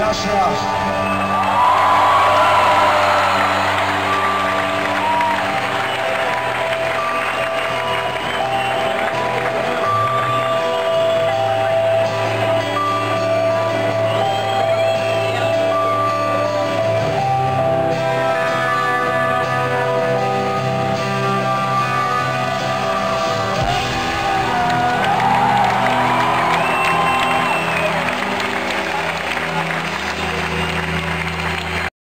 Gracias.